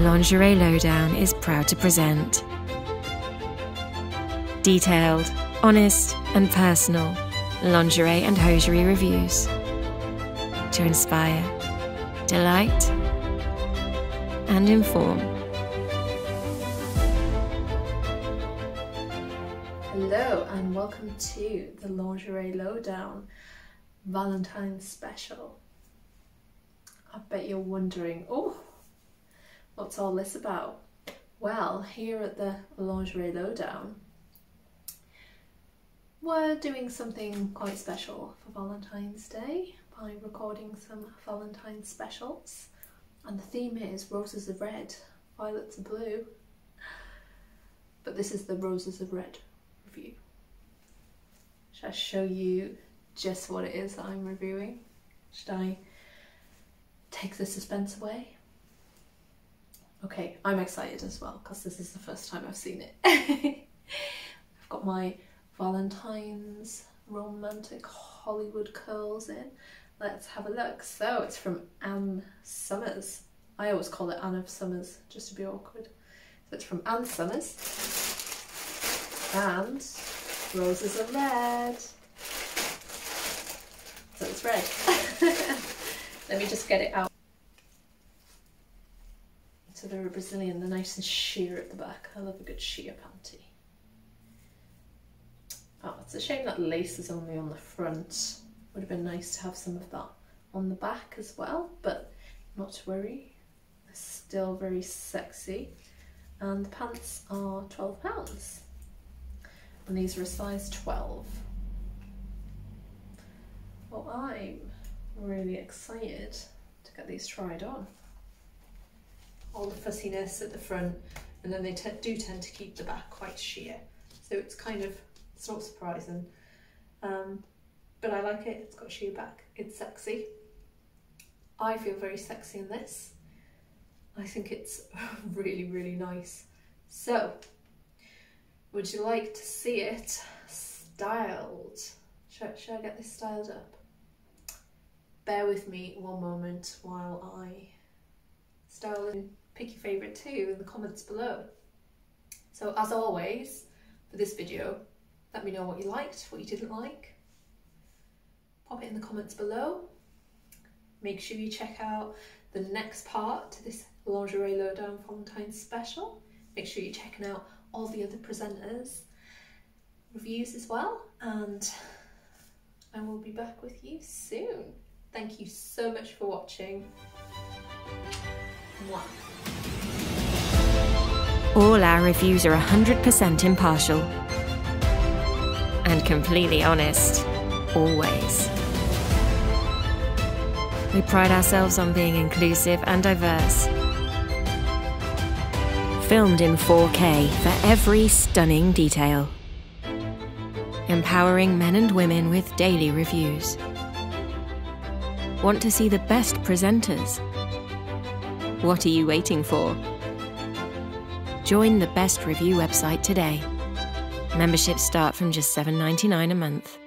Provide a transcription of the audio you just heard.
Lingerie Lowdown is proud to present detailed, honest, and personal lingerie and hosiery reviews to inspire, delight, and inform. Hello, and welcome to the Lingerie Lowdown Valentine's special. I bet you're wondering, oh, what's all this about? Well, here at the Lingerie Lowdown, we're doing something quite special for Valentine's Day by recording some Valentine's specials. And the theme is Roses of Red, Violets of Blue. But this is the Roses of Red review. Should I show you just what it is that I'm reviewing? Should I take the suspense away. Okay, I'm excited as well because this is the first time I've seen it. I've got my Valentine's romantic Hollywood curls in. Let's have a look. So it's from Ann Summers. I always call it Ann of Summers just to be awkward. So it's from Ann Summers. And roses are red. So it's red. Let me just get it out. So they're a Brazilian, they're nice and sheer at the back. I love a good sheer panty. Oh, it's a shame that lace is only on the front. Would have been nice to have some of that on the back as well, but not to worry. They're still very sexy. And the pants are £12. And these are a size 12. Well, I'm really excited to get these tried on. All the fussiness at the front and then they do tend to keep the back quite sheer. So it's kind of, it's not surprising. Um, but I like it, it's got sheer back, it's sexy. I feel very sexy in this. I think it's really, really nice. So, would you like to see it styled? Should, should I get this styled up? bear with me one moment while I style and pick your favourite too in the comments below. So as always, for this video, let me know what you liked, what you didn't like. Pop it in the comments below. Make sure you check out the next part to this Lingerie Lowdown Valentine's special. Make sure you're checking out all the other presenters reviews as well and I will be back with you soon. Thank you so much for watching. All our reviews are 100% impartial and completely honest, always. We pride ourselves on being inclusive and diverse. Filmed in 4K for every stunning detail. Empowering men and women with daily reviews. Want to see the best presenters? What are you waiting for? Join the Best Review website today. Memberships start from just $7.99 a month.